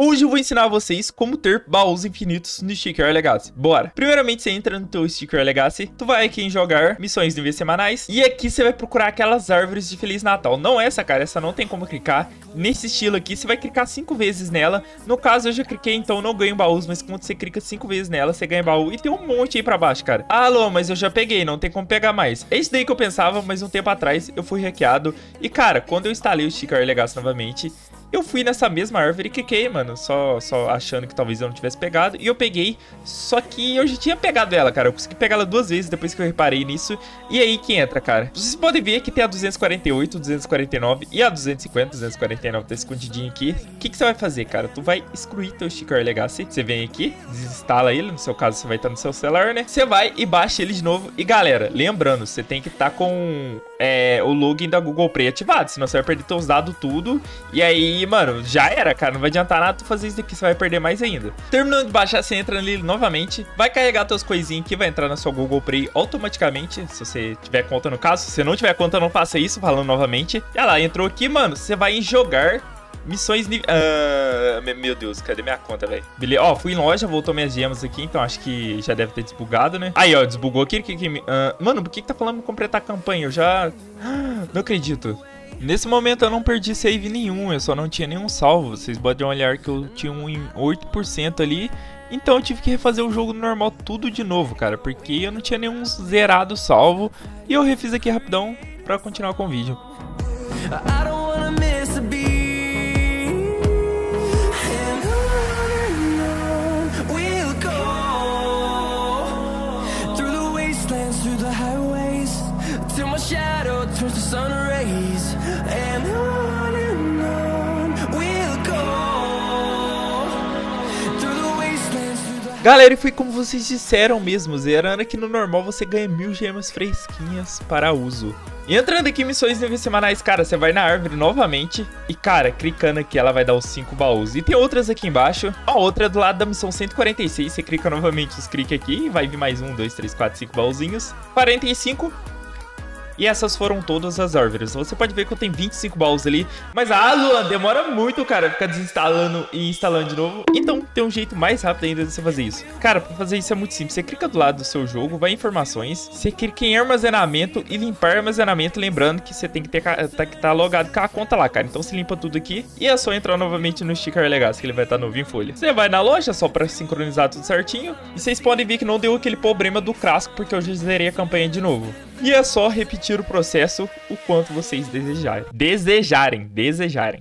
Hoje eu vou ensinar vocês como ter baús infinitos no Sticker Legacy. Bora! Primeiramente, você entra no teu Sticker Legacy, tu vai aqui em jogar missões níveis semanais, e aqui você vai procurar aquelas árvores de Feliz Natal. Não essa, cara, essa não tem como clicar. Nesse estilo aqui, você vai clicar cinco vezes nela. No caso, eu já cliquei, então não ganho baús, mas quando você clica cinco vezes nela, você ganha baú. E tem um monte aí pra baixo, cara. Alô, mas eu já peguei, não tem como pegar mais. É isso daí que eu pensava, mas um tempo atrás eu fui hackeado. E, cara, quando eu instalei o Sticker Legacy novamente, eu fui nessa mesma árvore e cliquei, mano, só, só achando que talvez eu não tivesse pegado. E eu peguei, só que eu já tinha pegado ela, cara. Eu consegui pegar ela duas vezes depois que eu reparei nisso. E aí que entra, cara. Vocês podem ver que tem a 248, 249 e a 250, 249 tá escondidinho aqui. O que, que você vai fazer, cara? Tu vai excluir teu Sticker Legacy. Você vem aqui, desinstala ele. No seu caso, você vai estar no seu celular, né? Você vai e baixa ele de novo. E galera, lembrando, você tem que estar tá com é, o login da Google Play ativado. Senão você vai perder seus dados tudo. E aí mano, já era, cara. Não vai adiantar nada tu fazer isso daqui, você vai perder mais ainda. Terminando de baixar, você entra nele novamente. Vai carregar tuas coisinhas aqui, vai entrar na sua Google Play automaticamente. Se você tiver conta no caso. Se você não tiver conta, não faça isso, falando novamente. E lá, entrou aqui, mano. Você vai em jogar Missões nível... Uh, meu Deus, cadê minha conta, velho? Beleza, ó, fui em loja, voltou minhas gemas aqui, então acho que já deve ter desbugado, né? Aí, ó, desbugou aqui. que, que, uh, mano, por que que tá falando completar a campanha? Eu já... Não acredito. Nesse momento eu não perdi save nenhum, eu só não tinha nenhum salvo. Vocês podem olhar que eu tinha um em 8% ali. Então eu tive que refazer o jogo normal tudo de novo, cara. Porque eu não tinha nenhum zerado salvo. E eu refiz aqui rapidão pra continuar com o vídeo. Shadow turns to sun rays And Galera, e foi como vocês disseram mesmo, zerando aqui no normal você ganha mil gemas fresquinhas para uso. E entrando aqui em missões níveis semanais, cara, você vai na árvore novamente e, cara, clicando aqui, ela vai dar os 5 baús. E tem outras aqui embaixo. A outra é do lado da missão 146, você clica novamente os cliques aqui e vai vir mais um, dois, três, quatro, cinco baúzinhos. 45, e essas foram todas as árvores. Você pode ver que eu tenho 25 baús ali. Mas, ah, Luan, demora muito, cara, ficar desinstalando e instalando de novo. Então, tem um jeito mais rápido ainda de você fazer isso. Cara, pra fazer isso é muito simples. Você clica do lado do seu jogo, vai em informações. Você clica em armazenamento e limpar armazenamento. Lembrando que você tem que ter tá, tá logado com a conta lá, cara. Então, você limpa tudo aqui. E é só entrar novamente no Sticker Legacy, que ele vai estar tá novo em folha. Você vai na loja só pra sincronizar tudo certinho. E vocês podem ver que não deu aquele problema do crasco, porque eu já zerei a campanha de novo. E é só repetir o processo o quanto vocês desejarem. Desejarem, desejarem.